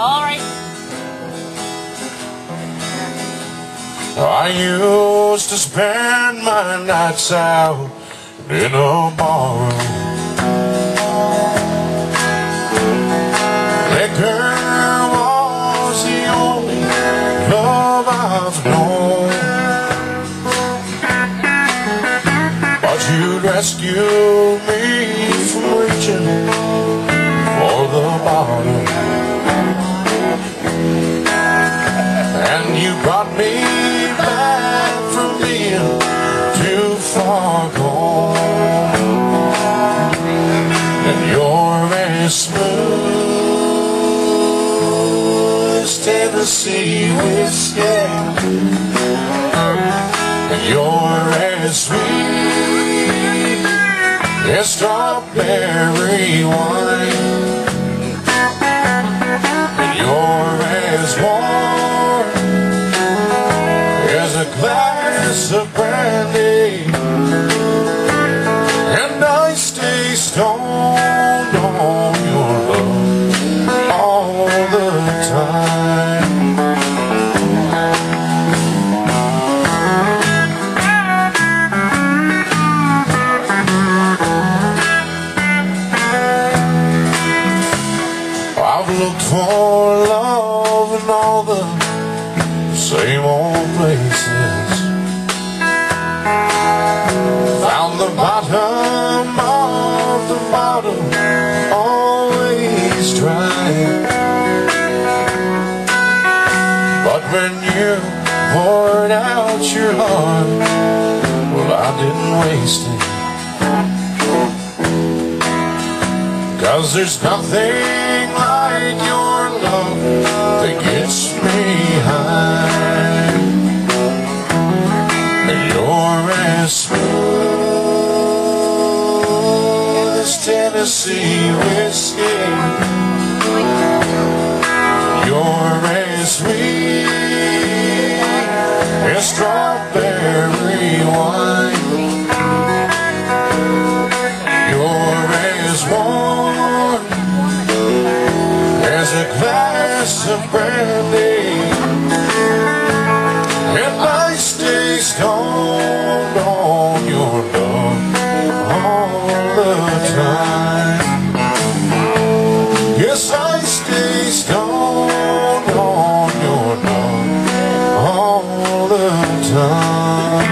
All right. I used to spend my nights out in a bar. Liquor was the only love I've known. But you'd rescue me from reaching Tennessee whiskey. And you're as sweet as strawberry wine. And you're as warm glass of brandy. And I stay stoned on your love all the time. I've looked for love in all the same old when you poured out your heart, well, I didn't waste it. Cause there's nothing like your love that gets me high. And you're as smooth as Tennessee whiskey. You're as sweet stoned on your love all the time. Yes, I stay stoned on your love all the time.